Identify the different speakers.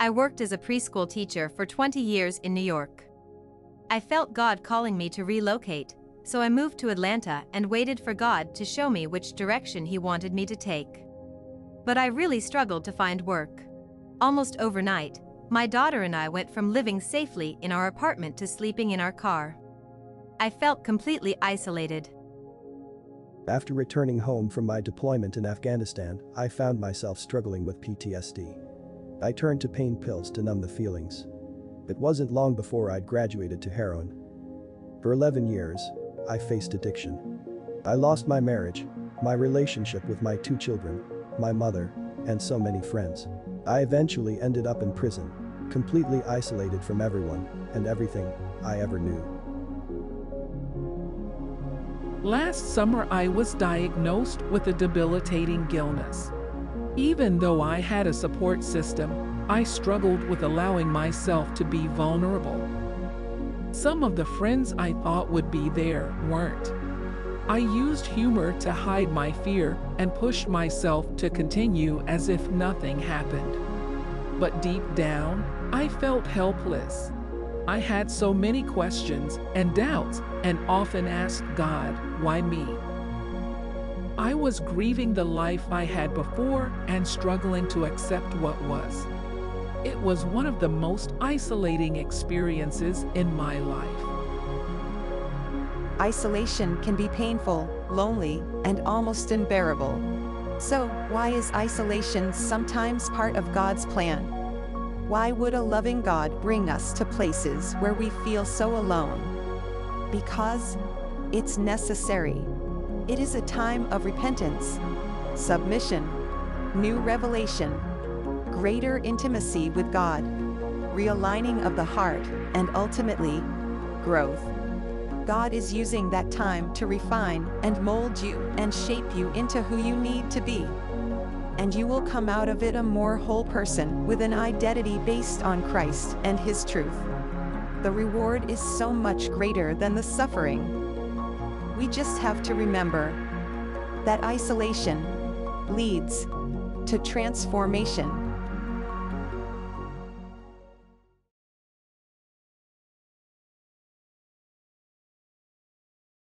Speaker 1: I worked as a preschool teacher for 20 years in New York. I felt God calling me to relocate, so I moved to Atlanta and waited for God to show me which direction He wanted me to take. But I really struggled to find work. Almost overnight, my daughter and I went from living safely in our apartment to sleeping in our car. I felt completely isolated.
Speaker 2: After returning home from my deployment in Afghanistan, I found myself struggling with PTSD. I turned to pain pills to numb the feelings. It wasn't long before I'd graduated to heroin. For 11 years, I faced addiction. I lost my marriage, my relationship with my two children, my mother, and so many friends. I eventually ended up in prison, completely isolated from everyone and everything I ever knew.
Speaker 3: Last summer, I was diagnosed with a debilitating illness. Even though I had a support system, I struggled with allowing myself to be vulnerable. Some of the friends I thought would be there weren't. I used humor to hide my fear and pushed myself to continue as if nothing happened. But deep down, I felt helpless. I had so many questions and doubts and often asked God, why me? I was grieving the life I had before and struggling to accept what was. It was one of the most isolating experiences in my life.
Speaker 4: Isolation can be painful, lonely, and almost unbearable. So, why is isolation sometimes part of God's plan? Why would a loving God bring us to places where we feel so alone? Because it's necessary. It is a time of repentance, submission, new revelation, greater intimacy with God, realigning of the heart, and ultimately, growth. God is using that time to refine and mold you and shape you into who you need to be. And you will come out of it a more whole person with an identity based on Christ and His truth. The reward is so much greater than the suffering. We just have to remember that isolation leads to transformation